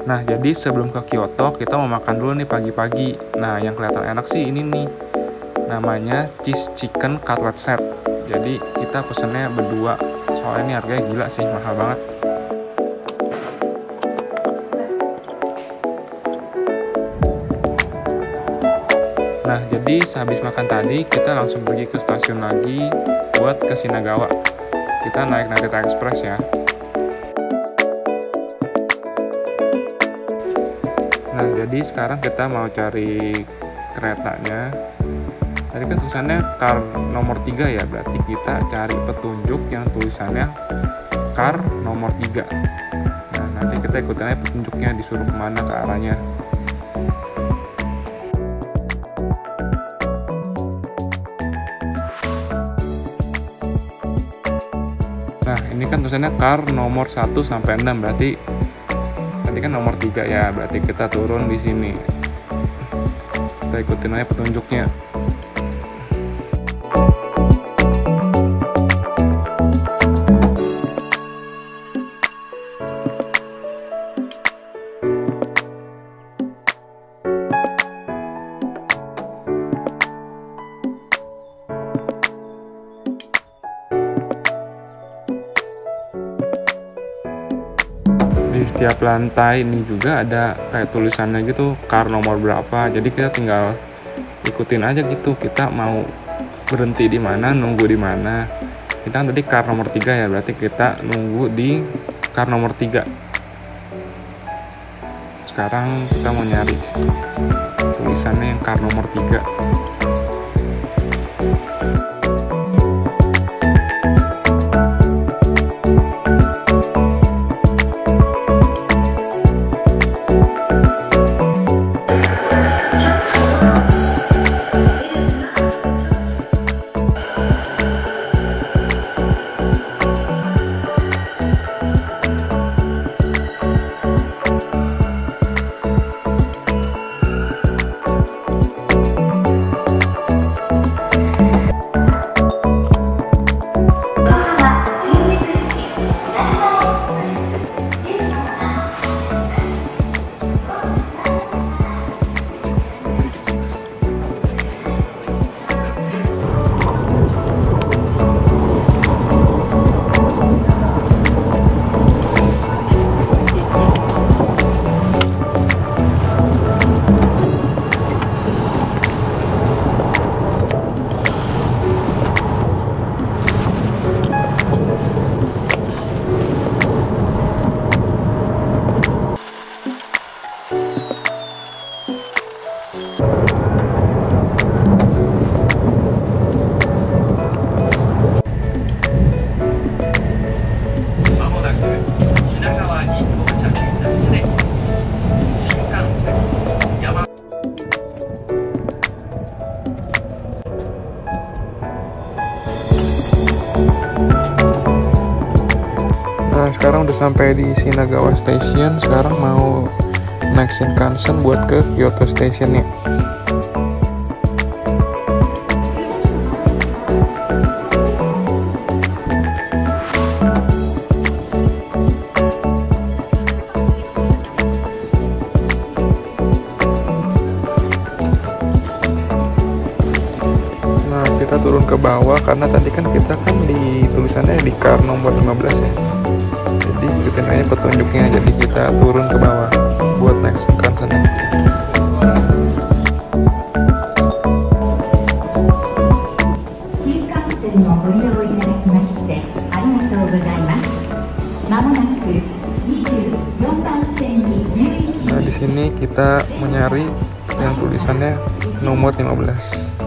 Nah, jadi sebelum ke Kyoto, kita mau makan dulu nih pagi-pagi. Nah, yang kelihatan enak sih ini nih. Namanya cheese chicken cutlet set. Jadi, kita pesennya berdua. Soalnya ini harganya gila sih, mahal banget. Nah, jadi sehabis makan tadi, kita langsung pergi ke stasiun lagi buat ke Shinagawa. Kita naik Narita Express ya. Nah, jadi sekarang kita mau cari keretanya. Tadi kan tulisannya car nomor 3 ya, berarti kita cari petunjuk yang tulisannya car nomor 3. Nah, nanti kita ikutin aja petunjuknya disuruh ke mana ke arahnya. Nah, ini kan tulisannya car nomor 1 sampai 6 berarti tadi kan nomor 3 ya, berarti kita turun di sini. Kita ikutin aja petunjuknya. Setiap lantai ini juga ada kayak tulisannya gitu car nomor berapa. Jadi kita tinggal ikutin aja gitu kita mau berhenti di mana nunggu di mana. Kita kan tadi car nomor 3 ya berarti kita nunggu di car nomor 3 sekarang kita mau nyari tulisannya yang car nomor 3 udah sampai di Shinagawa Station Sekarang mau naik Shinkansen buat ke Kyoto Station ya. Nah kita turun ke bawah karena tadi kan kita kan di tulisannya di car nomor 15 ya ikutin aja petunjuknya jadi kita turun ke bawah buat next concern Nah, di sini kita mencari yang tulisannya nomor 15.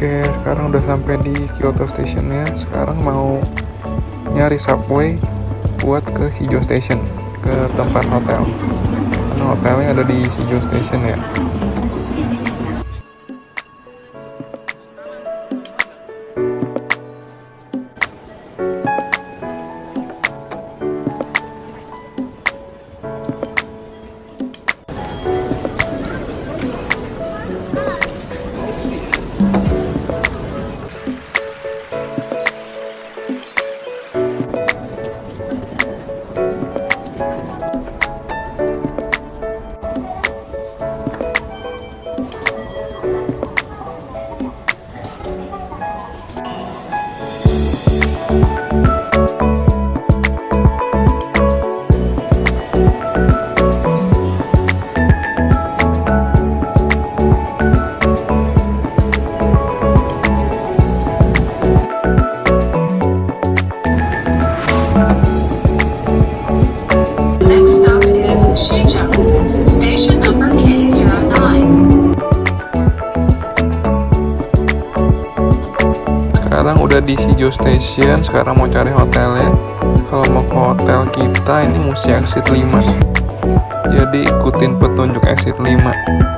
Oke, sekarang udah sampai di Kyoto Station ya. Sekarang mau nyari subway buat ke Shijo Station, ke tempat hotel. Karena hotelnya ada di Shijo Station ya. Di Shijo Station sekarang mau cari hotelnya. Kalau mau ke hotel kita ini mesti exit 5 jadi ikutin petunjuk exit 5「